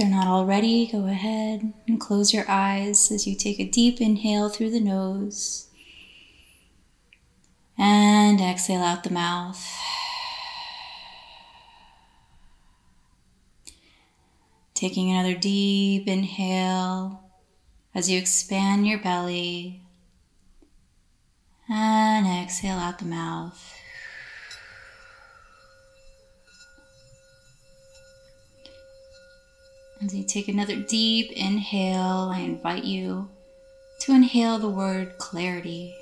they're not already, go ahead and close your eyes as you take a deep inhale through the nose and exhale out the mouth. Taking another deep inhale as you expand your belly and exhale out the mouth. As you take another deep inhale, I invite you to inhale the word clarity.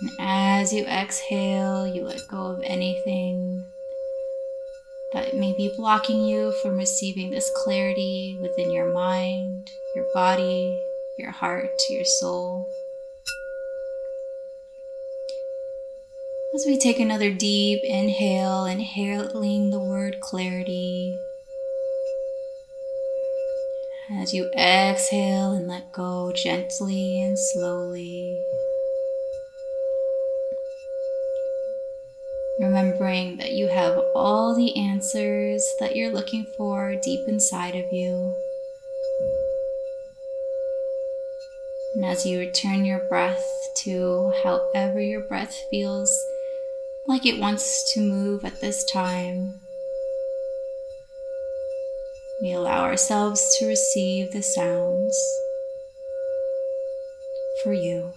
And as you exhale, you let go of anything that may be blocking you from receiving this clarity within your mind, your body, your heart, your soul. As we take another deep inhale, inhaling the word clarity. As you exhale and let go gently and slowly. Remembering that you have all the answers that you're looking for deep inside of you. And as you return your breath to however your breath feels like it wants to move at this time. We allow ourselves to receive the sounds for you.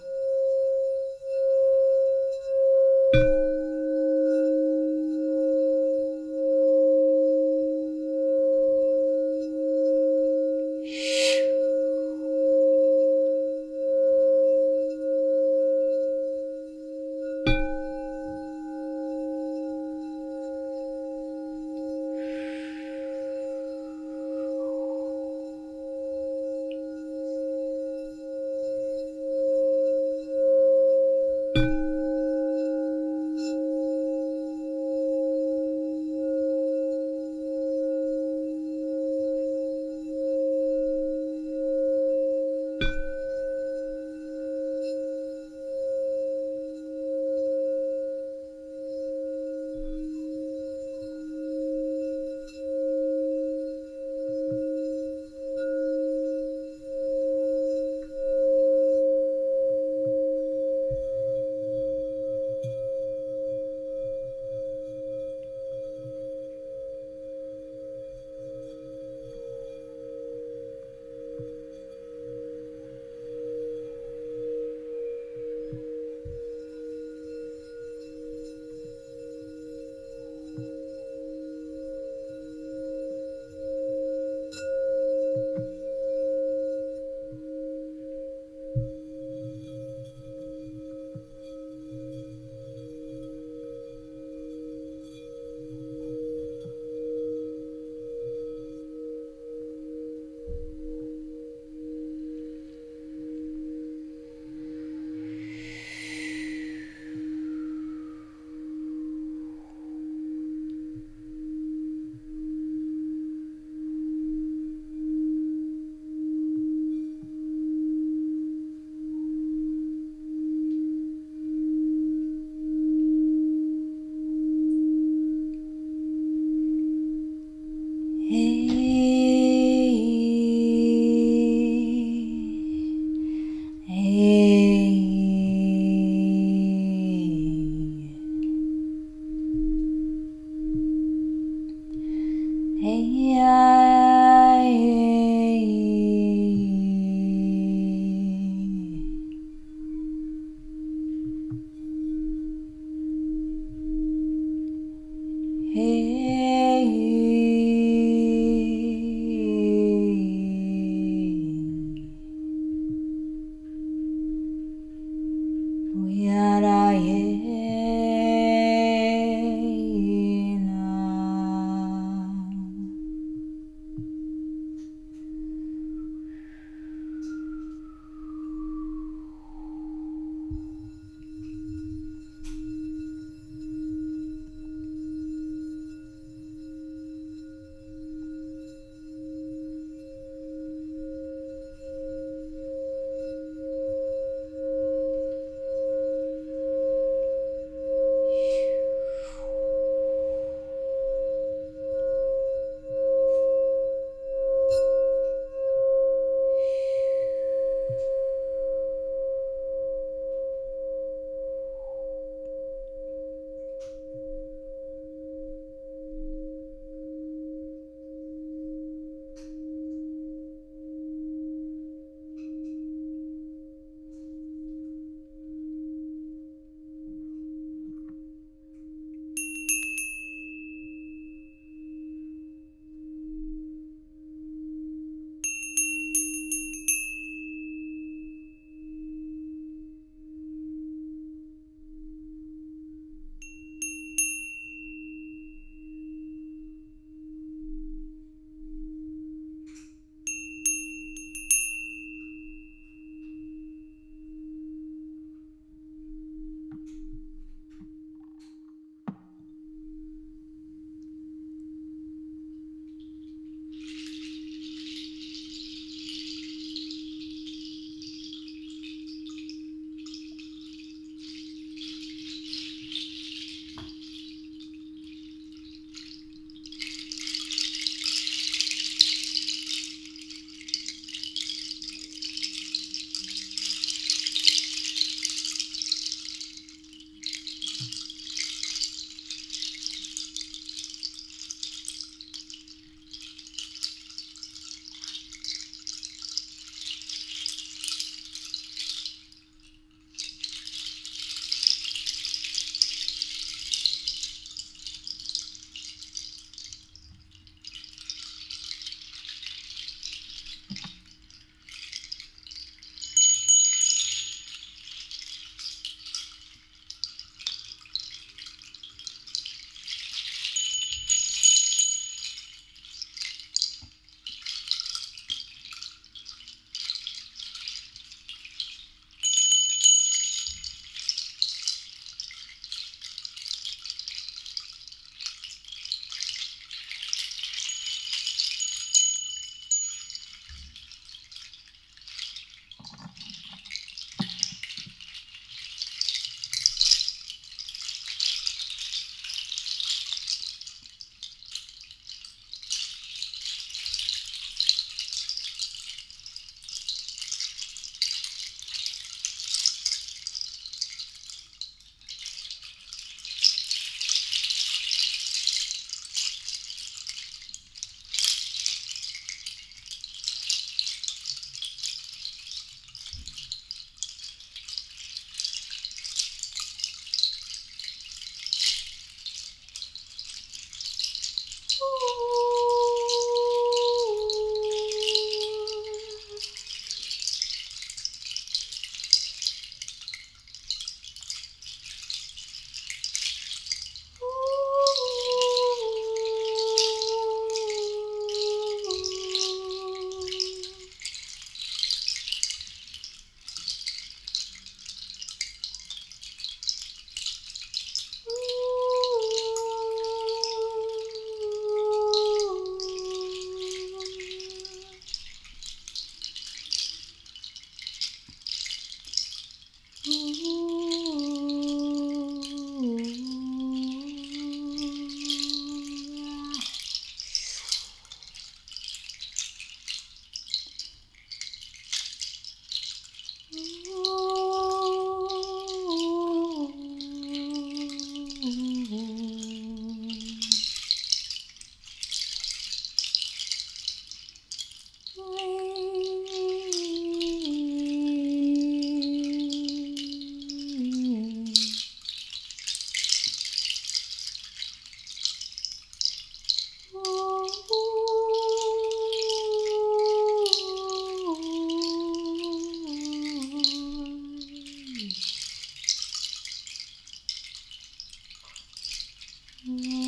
Yeah.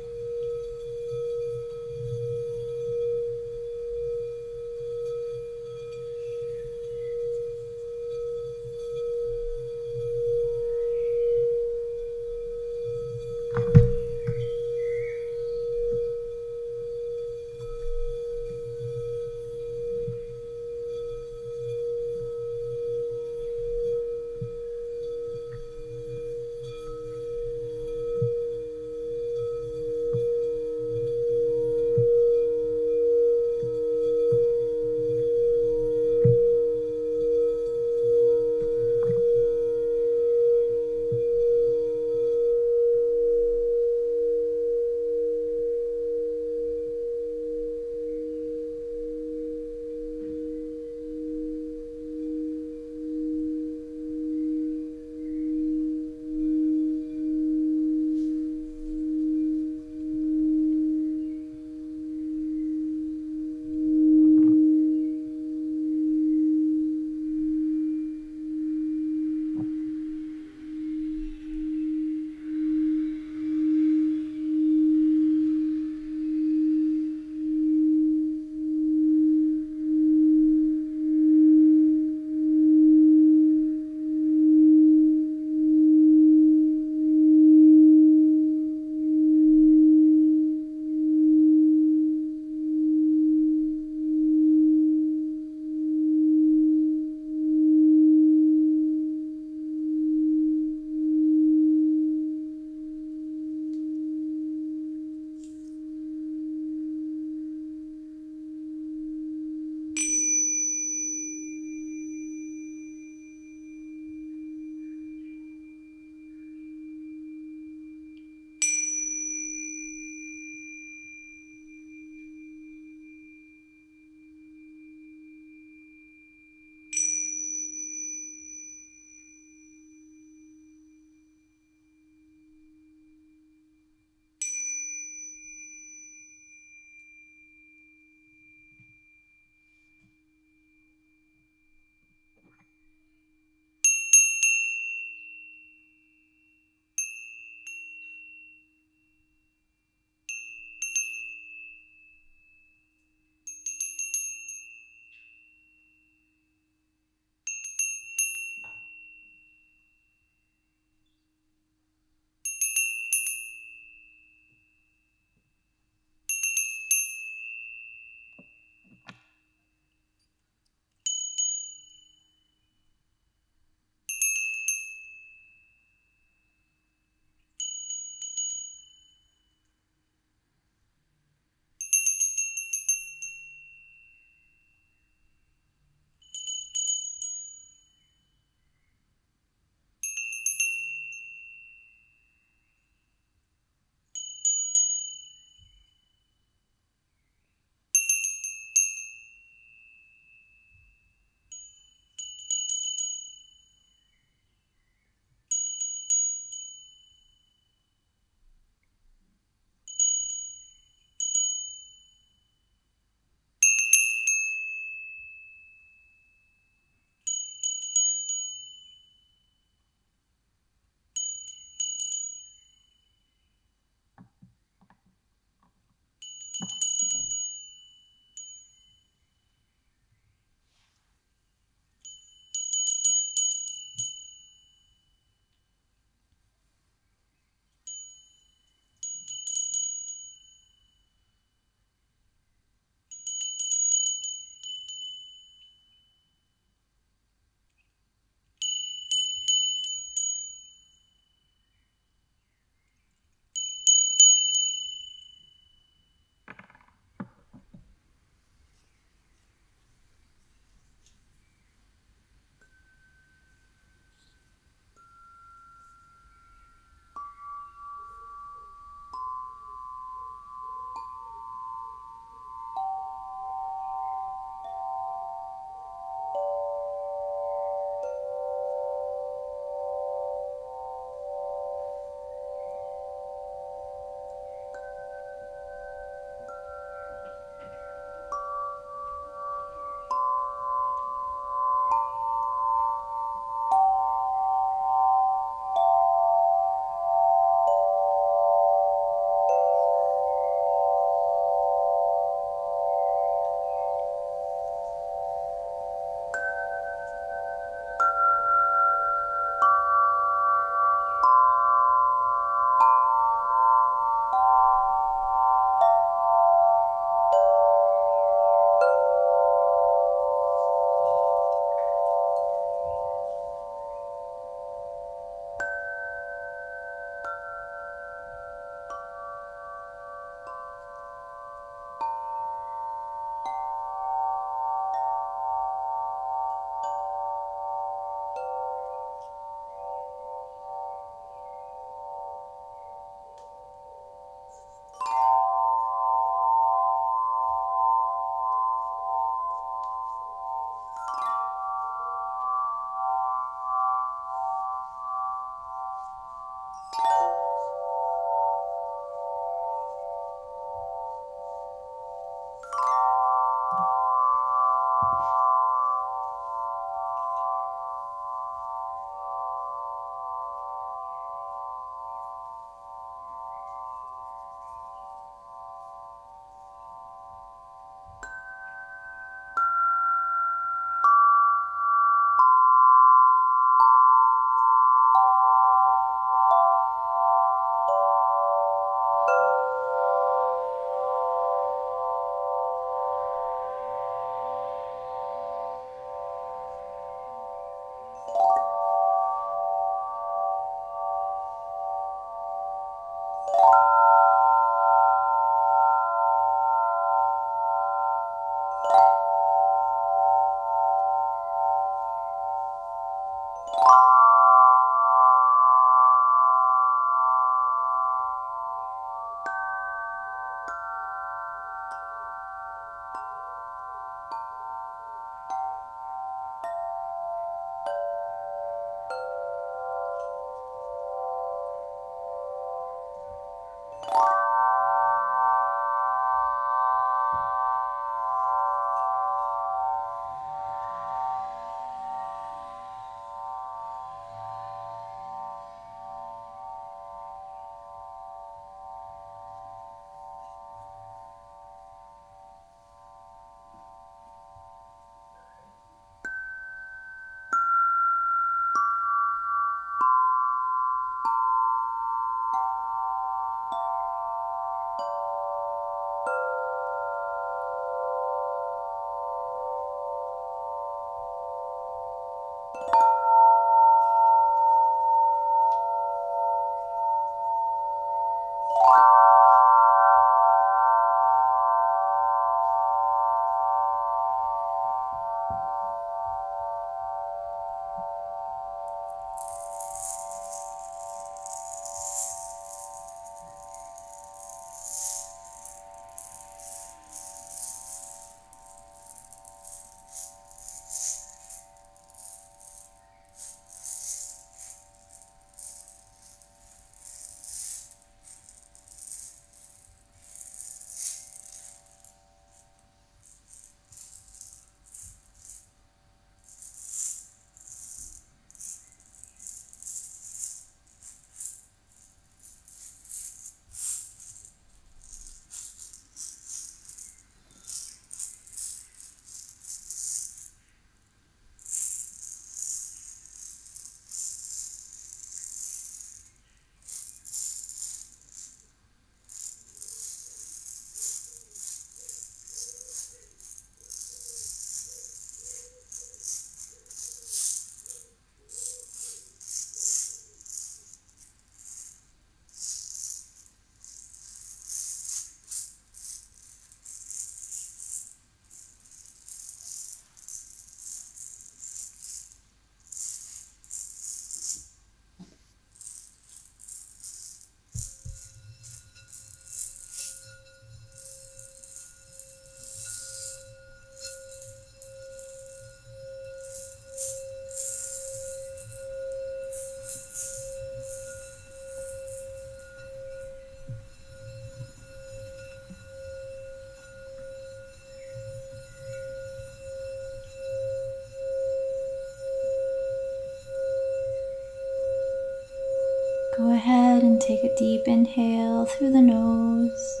Ahead and take a deep inhale through the nose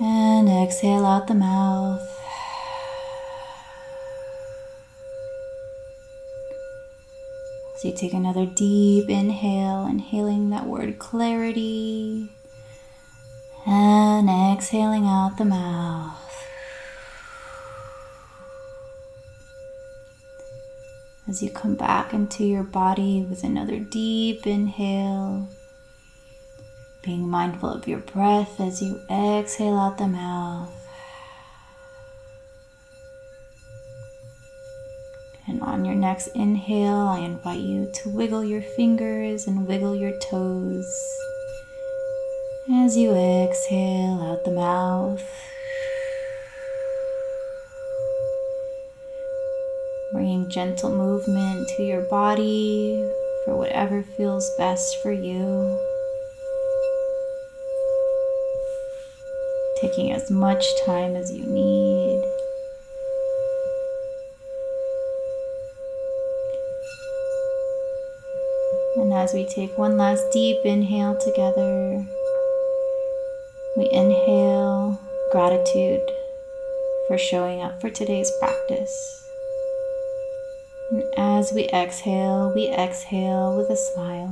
and exhale out the mouth. So you take another deep inhale, inhaling that word clarity, and exhaling out the mouth. As you come back into your body with another deep inhale. Being mindful of your breath as you exhale out the mouth. And on your next inhale, I invite you to wiggle your fingers and wiggle your toes as you exhale out the mouth. Bringing gentle movement to your body for whatever feels best for you. Taking as much time as you need. And as we take one last deep inhale together, we inhale gratitude for showing up for today's practice. As we exhale, we exhale with a smile.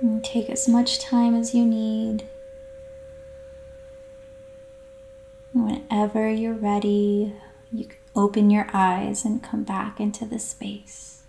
And take as much time as you need. Whenever you're ready, you can open your eyes and come back into the space.